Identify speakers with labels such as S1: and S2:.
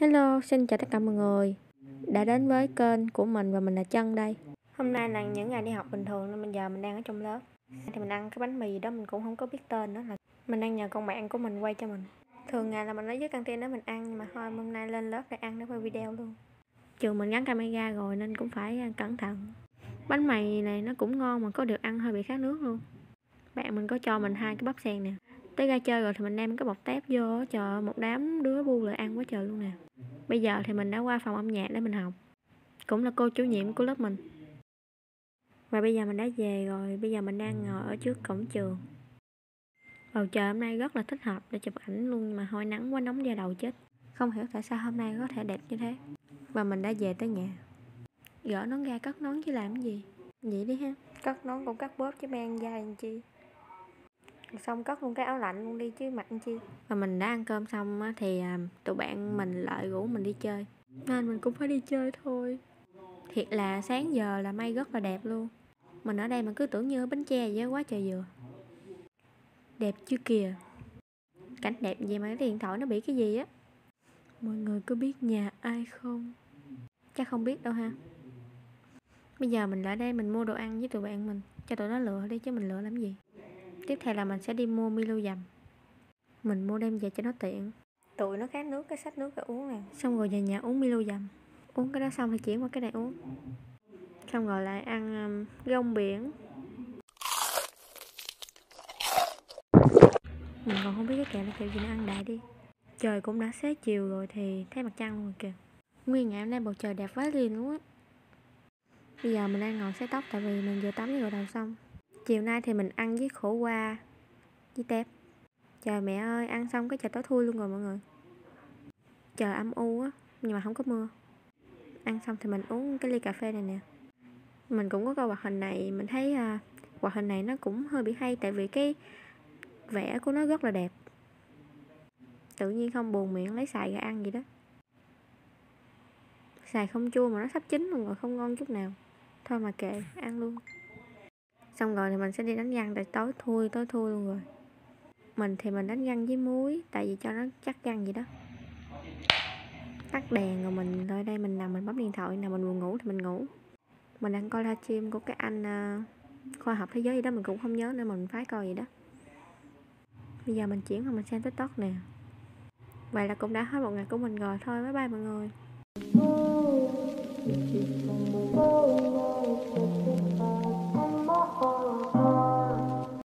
S1: Hello, xin chào tất cả mọi người đã đến với kênh của mình và mình là Trân đây. Hôm nay là những ngày đi học bình thường nên bây giờ mình đang ở trong lớp. Thì mình ăn cái bánh mì đó mình cũng không có biết tên nữa là mình đang nhờ con bạn của mình quay cho mình. Thường ngày là mình ở dưới căng tin đó mình ăn nhưng mà thôi hôm nay lên lớp để ăn để quay video luôn. Trường mình gắn camera rồi nên cũng phải à, cẩn thận. Bánh mì này nó cũng ngon mà có được ăn hơi bị khát nước luôn. Bạn mình có cho mình hai cái bắp sen nè tới ra chơi rồi thì mình đem cái bọc tép vô chờ một đám đứa bu lại ăn quá trời luôn nè. Bây giờ thì mình đã qua phòng âm nhạc để mình học. Cũng là cô chủ nhiệm của lớp mình. Và bây giờ mình đã về rồi, bây giờ mình đang ngồi ở trước cổng trường. Bầu trời hôm nay rất là thích hợp để chụp ảnh luôn nhưng mà hơi nắng quá, nóng da đầu chết. Không hiểu tại sao hôm nay có thể đẹp như thế. Và mình đã về tới nhà. Gỡ nón ra cất nón chứ làm gì? Vậy đi ha. Cất nón cũng cắt bóp chứ mang da làm chi? Xong cất luôn cái áo lạnh luôn đi chứ mặc chi. Và mình đã ăn cơm xong thì à, tụi bạn mình lại rủ mình đi chơi. Nên mình cũng phải đi chơi thôi. Thiệt là sáng giờ là mây rất là đẹp luôn. Mình ở đây mà cứ tưởng như bánh tre với quá trời dừa. Đẹp chưa kìa. Cảnh đẹp gì mà cái điện thoại nó bị cái gì á? Mọi người có biết nhà ai không? Chắc không biết đâu ha. Bây giờ mình lại đây mình mua đồ ăn với tụi bạn mình, cho tụi nó lựa đi chứ mình lựa làm gì? Tiếp theo là mình sẽ đi mua Milo dầm. Mình mua đem về cho nó tiện. Tụi nó khát nước cái sách nước để uống nè. Xong rồi về nhà uống Milo dầm. Uống cái đó xong thì chuyển qua cái này uống. Xong rồi lại ăn um, rong biển. Mình còn không biết cái kẹo là kẹo gì nó ăn đại đi. Trời cũng đã xế chiều rồi thì thấy mặt trăng rồi kìa. Nguyên ngày hôm nay bầu trời đẹp quá liền luôn á. Bây giờ mình đang ngồi xế tóc tại vì mình vừa tắm với gội đầu xong chiều nay thì mình ăn với khổ qua với tép. Trời mẹ ơi ăn xong cái trời tối thui luôn rồi mọi người. Trời âm u á nhưng mà không có mưa. Ăn xong thì mình uống cái ly cà phê này nè. Mình cũng có coi hoạt hình này mình thấy uh, hoạt hình này nó cũng hơi bị hay tại vì cái vẽ của nó rất là đẹp. Tự nhiên không buồn miệng lấy xài ra ăn gì đó. Xài không chua mà nó sắp chín luôn rồi không ngon chút nào. Thôi mà kệ ăn luôn xong rồi thì mình sẽ đi đánh răng tại tối thui tối thui luôn rồi. Mình thì mình đánh răng với muối tại vì cho nó chắc răng vậy đó. Tắt đèn rồi mình tới đây mình nằm mình bấm điện thoại nào mình buồn ngủ thì mình ngủ. Mình đang coi livestream của cái anh uh, khoa học thế giới gì đó mình cũng không nhớ nên mình phải coi gì đó. Bây giờ mình chuyển qua mình xem tiktok nè. Vậy là cũng đã hết một ngày của mình rồi thôi bye bye mọi người.